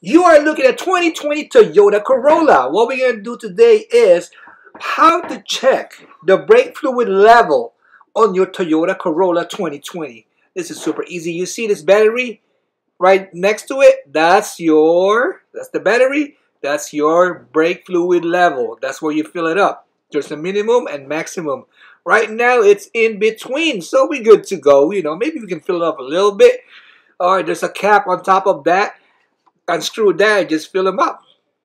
You are looking at 2020 Toyota Corolla. What we're going to do today is how to check the brake fluid level on your Toyota Corolla 2020. This is super easy. You see this battery right next to it? That's your, that's the battery. That's your brake fluid level. That's where you fill it up. There's a minimum and maximum. Right now, it's in between, so we're good to go. You know, maybe we can fill it up a little bit. All right, there's a cap on top of that. Unscrew that, just fill them up.